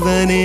இவனே